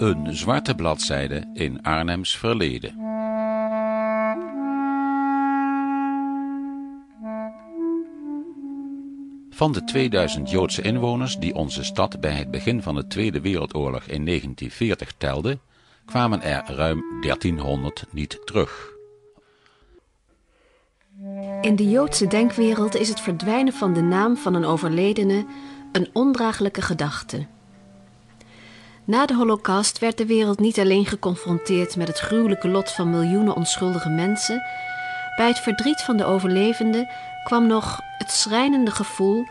Een zwarte bladzijde in Arnhems verleden. Van de 2000 Joodse inwoners die onze stad bij het begin van de Tweede Wereldoorlog in 1940 telde, kwamen er ruim 1300 niet terug. In de Joodse denkwereld is het verdwijnen van de naam van een overledene een ondraaglijke gedachte. Na de Holocaust werd de wereld niet alleen geconfronteerd met het gruwelijke lot van miljoenen onschuldige mensen. Bij het verdriet van de overlevenden kwam nog het schrijnende gevoel: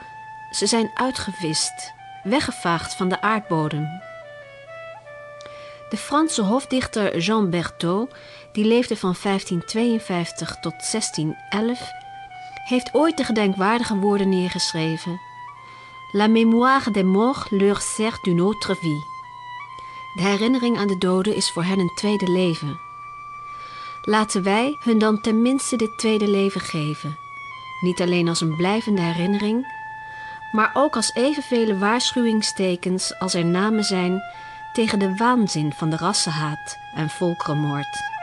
ze zijn uitgewist, weggevaagd van de aardbodem. De Franse hofdichter Jean Berthaud, die leefde van 1552 tot 1611, heeft ooit de gedenkwaardige woorden neergeschreven: La mémoire des morts leur sert d'une autre vie. De herinnering aan de doden is voor hen een tweede leven. Laten wij hun dan tenminste dit tweede leven geven. Niet alleen als een blijvende herinnering, maar ook als evenvele waarschuwingstekens als er namen zijn tegen de waanzin van de rassenhaat en volkerenmoord.